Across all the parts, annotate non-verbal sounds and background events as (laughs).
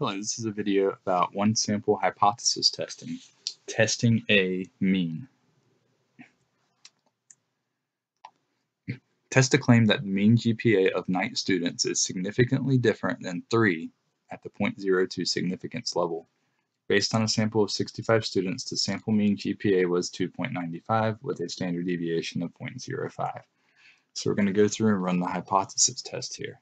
Hello, this is a video about one sample hypothesis testing, testing a mean. Test a claim that the mean GPA of Knight students is significantly different than 3 at the 0.02 significance level. Based on a sample of 65 students, the sample mean GPA was 2.95 with a standard deviation of 0.05. So we're going to go through and run the hypothesis test here.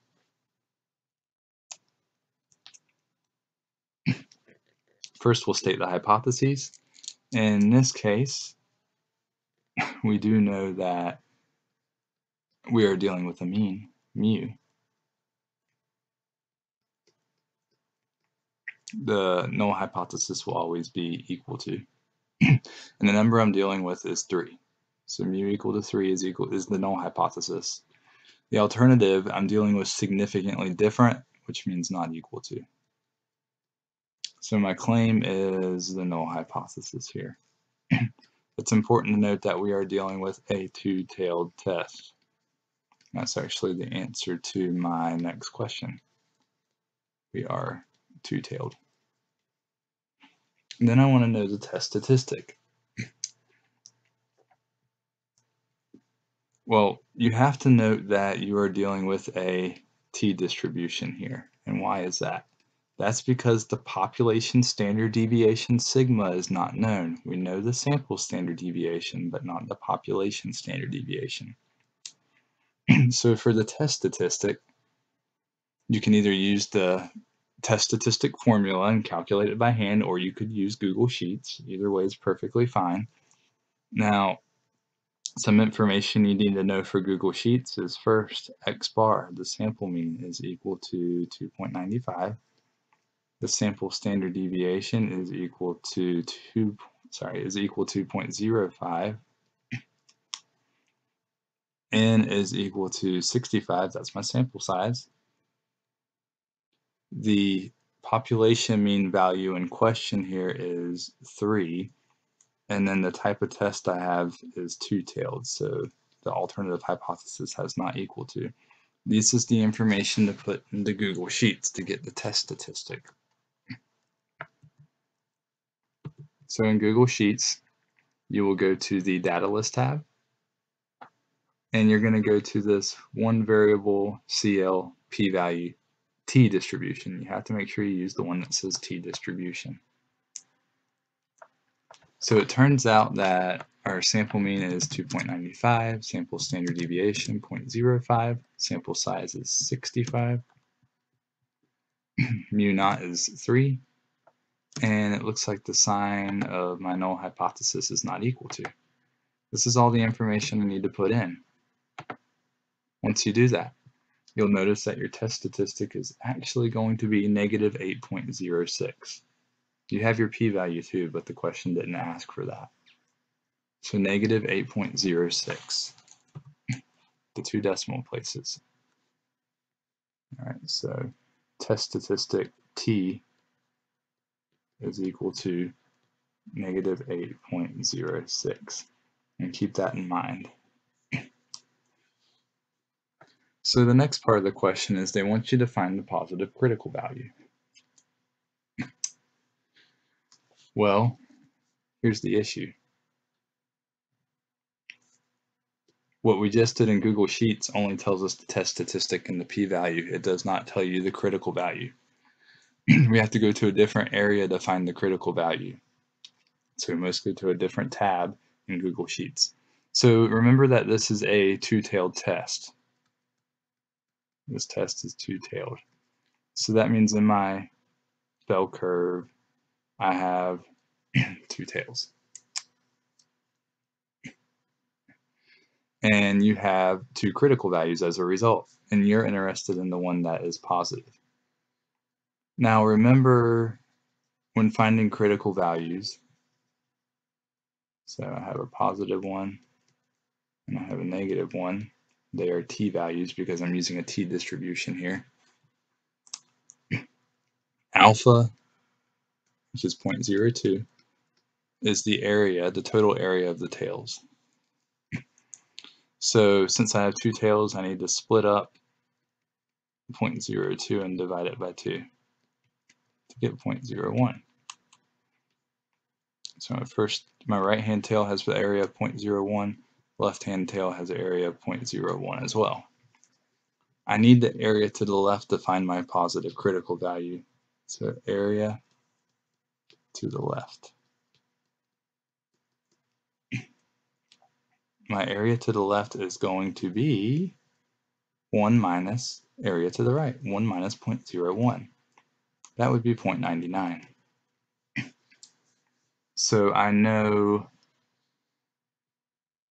First, we'll state the hypotheses. In this case, (laughs) we do know that we are dealing with a mean, mu. The null hypothesis will always be equal to. (clears throat) and the number I'm dealing with is 3. So mu equal to 3 is equal is the null hypothesis. The alternative, I'm dealing with significantly different, which means not equal to. So my claim is the null hypothesis here. (clears throat) it's important to note that we are dealing with a two-tailed test. That's actually the answer to my next question. We are two-tailed. Then I want to know the test statistic. (clears throat) Well, you have to note that you are dealing with a t-distribution here. And why is that? That's because the population standard deviation sigma is not known. We know the sample standard deviation, but not the population standard deviation. (clears throat) so for the test statistic, you can either use the test statistic formula and calculate it by hand, or you could use Google Sheets. Either way is perfectly fine. Now, some information you need to know for Google Sheets is first, x bar, the sample mean, is equal to 2.95 the sample standard deviation is equal to 2 sorry is equal to 0.05 n is equal to 65 that's my sample size. The population mean value in question here is 3 and then the type of test I have is two-tailed so the alternative hypothesis has not equal to. This is the information to put into Google Sheets to get the test statistic So in Google Sheets, you will go to the data list tab and you're going to go to this one variable CL p-value t distribution. You have to make sure you use the one that says t distribution. So it turns out that our sample mean is 2.95, sample standard deviation 0.05, sample size is 65, (clears throat) mu naught is 3, and it looks like the sign of my null hypothesis is not equal to. This is all the information I need to put in. Once you do that, you'll notice that your test statistic is actually going to be negative 8.06. You have your p-value too, but the question didn't ask for that. So negative 8.06, the two decimal places. All right, so test statistic t is equal to negative 8.06. And keep that in mind. (clears throat) So the next part of the question is they want you to find the positive critical value. (clears throat) Well, here's the issue. What we just did in Google Sheets only tells us the test statistic and the p-value. It does not tell you the critical value. (clears throat) we have to go to a different area to find the critical value. So we must go to a different tab in Google Sheets. So remember that this is a two-tailed test. This test is two-tailed. So that means in my bell curve, I have (clears throat) two tails. And you have two critical values as a result, and you're interested in the one that is positive. Now remember when finding critical values, so I have a positive one and I have a negative one. They are t values because I'm using a t distribution here. (clears throat) Alpha, which is 0.02, is the area, the total area of the tails. (clears throat) So since I have two tails, I need to split up 0.02 and divide it by 2. To get 0.01. So my first, my right hand tail has the area of 0.01, left hand tail has an area of 0.01 as well. I need the area to the left to find my positive critical value. So area to the left. (clears throat) My area to the left is going to be 1 minus area to the right, 1 minus 0.01. That would be 0.99. So I know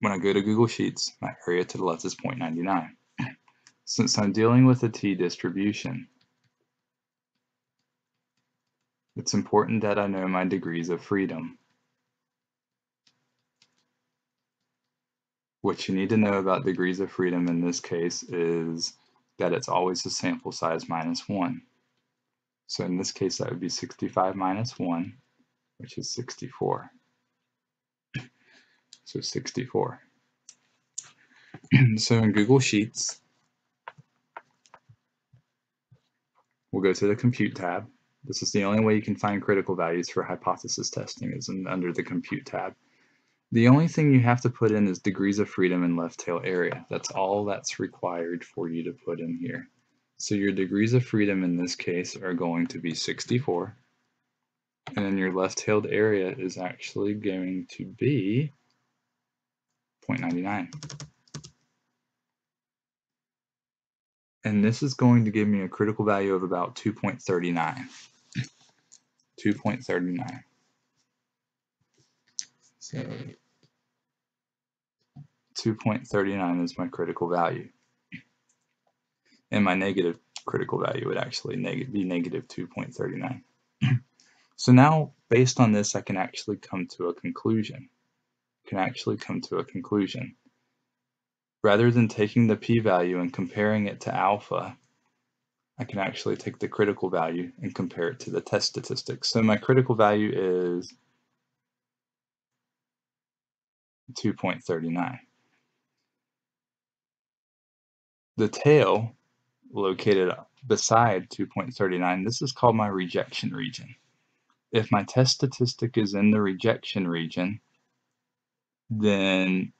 when I go to Google Sheets, my area to the left is 0.99. Since I'm dealing with a t-distribution, it's important that I know my degrees of freedom. What you need to know about degrees of freedom in this case is that it's always a sample size minus 1. So in this case, that would be 65 minus 1, which is 64. So 64. (clears throat) so in Google Sheets, we'll go to the Compute tab. This is the only way you can find critical values for hypothesis testing is in, under the Compute tab. The only thing you have to put in is degrees of freedom and left tail area. That's all that's required for you to put in here. So your degrees of freedom in this case are going to be 64. And then your left-tailed area is actually going to be 0.99. And this is going to give me a critical value of about 2.39. 2.39. So 2.39 is my critical value. And my negative critical value would actually neg be negative 2.39. (clears throat) so now, based on this, I can actually come to a conclusion. I can actually come to a conclusion. Rather than taking the p-value and comparing it to alpha, I can actually take the critical value and compare it to the test statistics. So my critical value is 2.39. The tail located beside 2.39, this is called my rejection region. If my test statistic is in the rejection region, then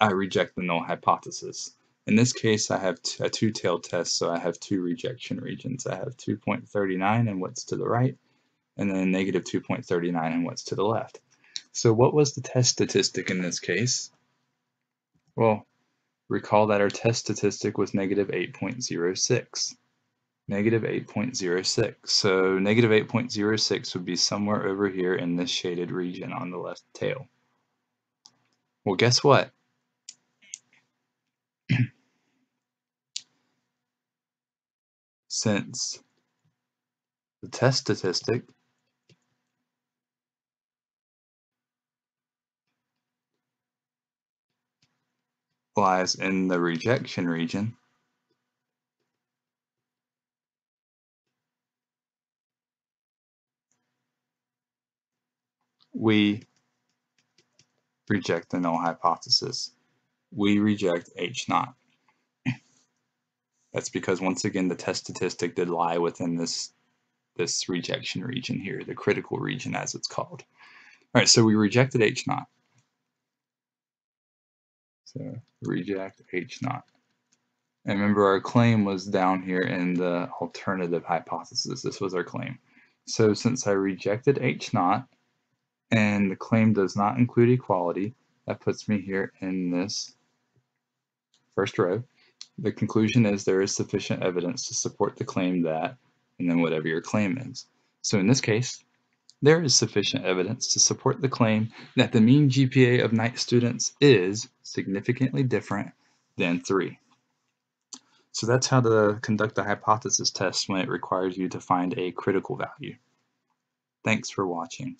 I reject the null hypothesis. In this case, I have a two-tailed test, so I have two rejection regions. I have 2.39 and what's to the right, and then negative 2.39 and what's to the left. So what was the test statistic in this case? Well, recall that our test statistic was negative 8.06. Negative 8.06. So negative 8.06 would be somewhere over here in this shaded region on the left tail. Well, guess what? (clears throat) Since the test statistic lies in the rejection region, we reject the null hypothesis. We reject H naught. That's because once again the test statistic did lie within this this rejection region here, the critical region as it's called. All right, so we rejected H naught. So reject H naught. And remember our claim was down here in the alternative hypothesis. This was our claim. So since I rejected H naught, and the claim does not include equality. That puts me here in this first row. The conclusion is there is sufficient evidence to support the claim that, and then whatever your claim is. So in this case, there is sufficient evidence to support the claim that the mean GPA of night students is significantly different than 3. So that's how to conduct a hypothesis test when it requires you to find a critical value. Thanks for watching.